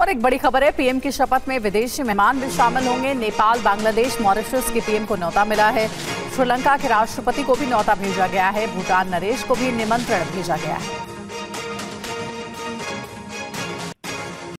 और एक बड़ी खबर है, पीएम की शपथ में विदेशी मेहमान भी शामिल होंगे। नेपाल, बांग्लादेश, मॉरिशस के पीएम को न्यौता मिला है। श्रीलंका के राष्ट्रपति को भी न्यौता भेजा गया है। भूटान, नरेश को भी निमंत्रण भेजा गया है।